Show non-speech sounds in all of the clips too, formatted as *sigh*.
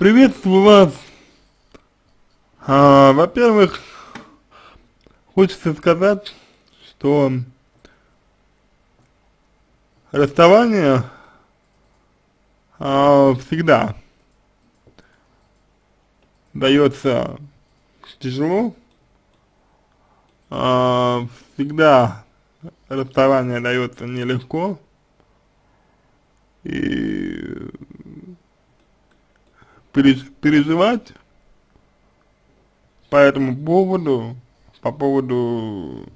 Приветствую вас. А, Во-первых, хочется сказать, что расставание а, всегда дается тяжело, а, всегда расставание дается нелегко, и переживать по этому поводу, по поводу,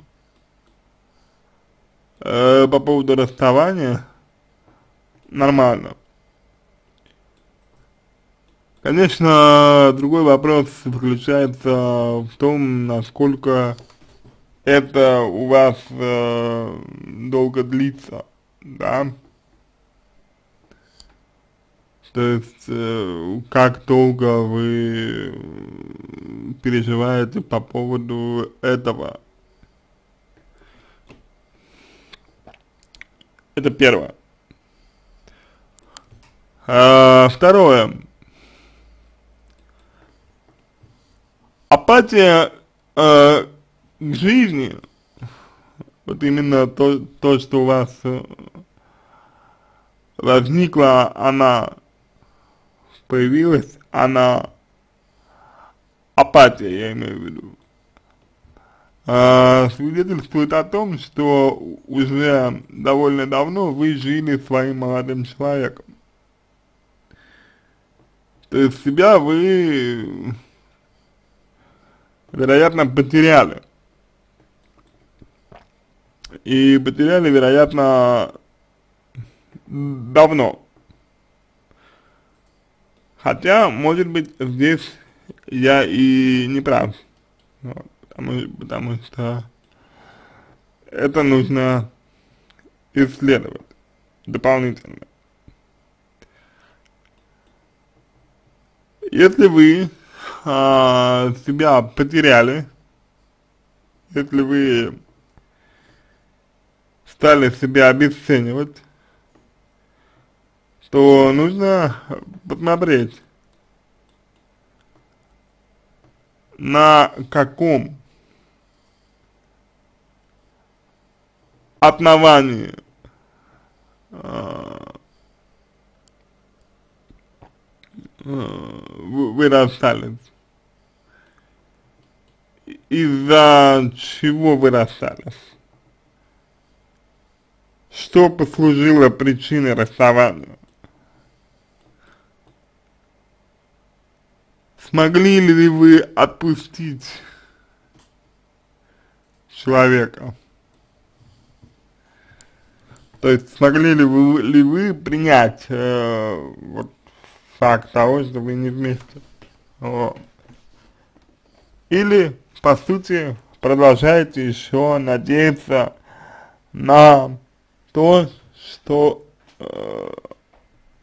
э, по поводу расставания нормально. Конечно, другой вопрос заключается в том, насколько это у вас э, долго длится, да. То есть, э, как долго вы переживаете по поводу этого. Это первое. А, второе. апатия э, к жизни, вот именно то, то, что у вас э, возникла, она появилась, она апатия, я имею в виду, э, свидетельствует о том, что уже довольно давно вы жили своим молодым человеком. То есть себя вы вероятно, потеряли. И потеряли, вероятно, давно. Хотя, может быть, здесь я и не прав. Потому, потому что это нужно исследовать дополнительно. Если вы а, себя потеряли, если вы стали себя обесценивать, то нужно посмотреть, на каком основании э, вы расстались из-за чего вы расстались? Что послужило причиной расставания? Смогли ли вы отпустить человека? То есть смогли ли вы, ли вы принять э, вот факт того, что вы не вместе? Вот. Или по сути, продолжаете еще надеяться на то, что э,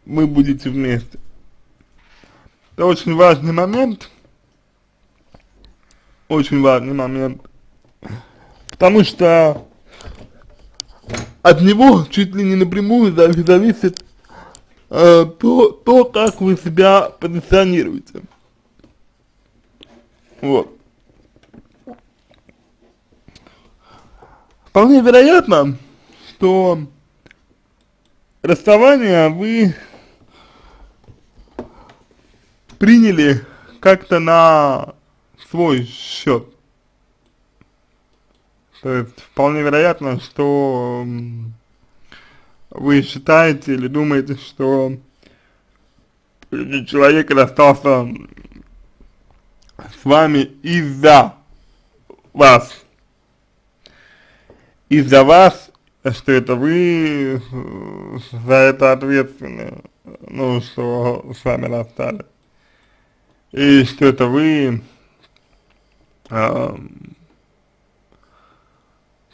вы будете вместе. Это очень важный момент, очень важный момент, потому что от него чуть ли не напрямую зависит э, то, то, как вы себя позиционируете. Вот. Вполне вероятно, что расставание вы приняли как-то на свой счет. То есть вполне вероятно, что вы считаете или думаете, что человек расстался с вами из-за вас из-за вас, что это вы э, за это ответственны, ну, что с вами расстали. И что это вы э,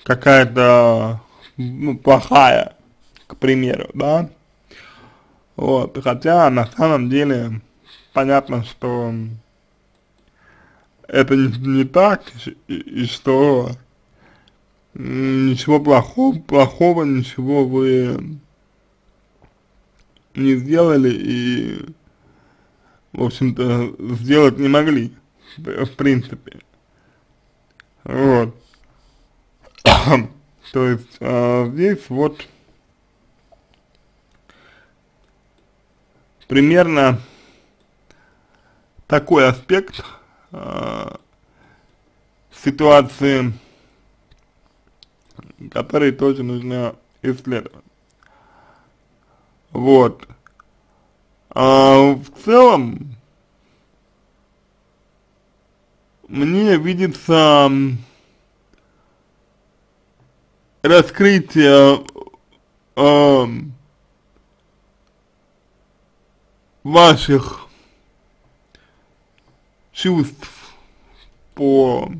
какая-то, ну, плохая, к примеру, да? Вот, хотя на самом деле понятно, что это не, не так, и, и что ничего плохого, плохого, ничего вы не сделали, и в общем-то, сделать не могли, в принципе. Вот. *coughs* То есть, э, здесь вот примерно такой аспект э, ситуации, который тоже нужно исследовать. Вот. А в целом, мне видится раскрытие э, ваших чувств по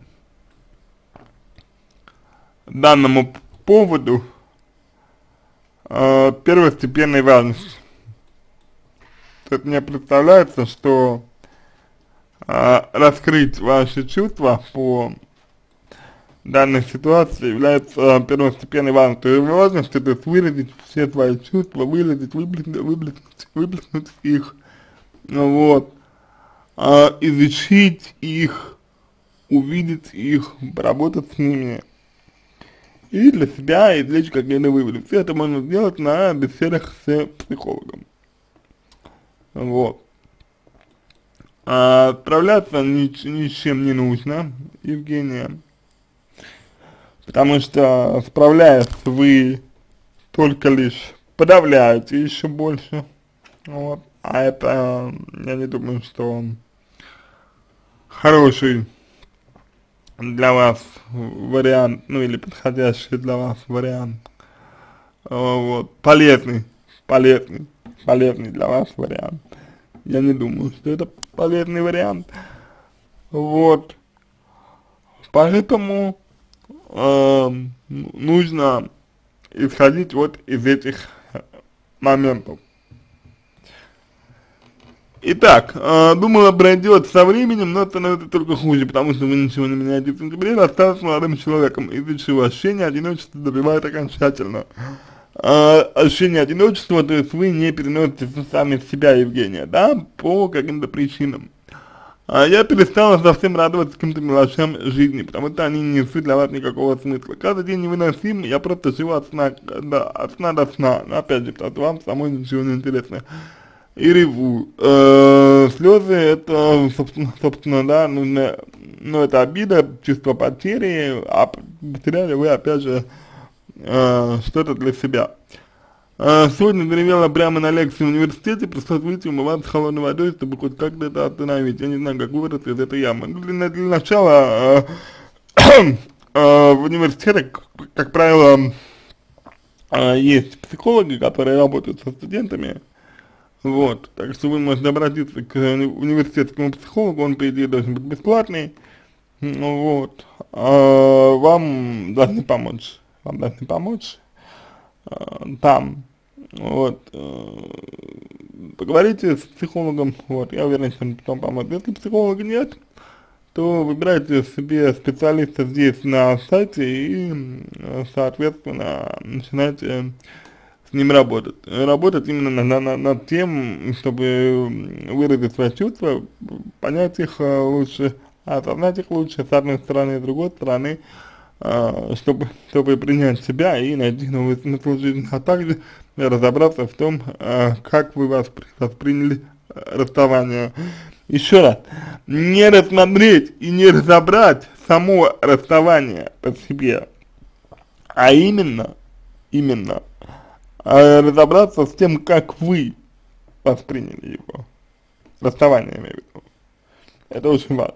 данному поводу э, первостепенной важности. Тут мне представляется, что э, раскрыть ваши чувства по данной ситуации является э, первостепенной важностью, важностью, то есть выразить все свои чувства, выразить, выплеснуть, выплеснуть, выплеснуть их, вот, э, изучить их, увидеть их, поработать с ними, и для себя извлечь какие-то выводы. Все это можно сделать на беседах с психологом. Вот. А отправляться ни, ни с чем не нужно, Евгения. Потому что справляясь вы только лишь подавляете еще больше. Вот. А это, я не думаю, что хороший для вас вариант, ну или подходящий для вас вариант. Вот. Полезный, полезный, полезный для вас вариант. Я не думаю, что это полезный вариант. Вот. Поэтому э, нужно исходить вот из этих моментов. Итак, э, думала пройдет со временем, но становится только хуже, потому что вы ничего не меняете в сентябре, расстались с молодым человеком, из-за чего ощущение одиночества добивает окончательно э, ощущение одиночества, то есть вы не переносите сами себя, Евгения, да, по каким-то причинам. А я перестала совсем радоваться каким-то мелочам жизни, потому что они не несут для вас никакого смысла. Каждый день невыносим, я просто живу от сна, да, от сна до сна, но опять же, что вам самой ничего не интересно. И реву. Э, слезы это, собственно, собственно, да, нужно, ну это обида, чувство потери, а потеряли вы опять же э, что-то для себя. Э, сегодня гремела прямо на лекции в университете, пришлось выйти умываться холодной водой, чтобы хоть как-то это остановить. Я не знаю, как вырваться из этой ямы. Ну, для, для начала, э, *coughs* э, в университете, как, как правило, э, есть психологи, которые работают со студентами, вот, так что вы можете обратиться к университетскому психологу, он, по идее, должен быть бесплатный, ну вот, а вам должны помочь вам должны помочь э, там, вот, э, поговорите с психологом, вот, я уверен, что он потом поможет. Если психолога нет, то выбирайте себе специалиста здесь на сайте и, соответственно, начинайте с ним работать. Работать именно на, на, над тем, чтобы выразить свои чувства, понять их э, лучше, осознать их лучше, с одной стороны, с другой стороны, а, чтобы, чтобы принять себя и найти новый смысл жизни, а также разобраться в том, а, как вы воспри восприняли а, расставание. Еще раз, не рассмотреть и не разобрать само расставание по себе, а именно, именно разобраться с тем, как вы восприняли его, расставание, я имею в виду. Это очень важно.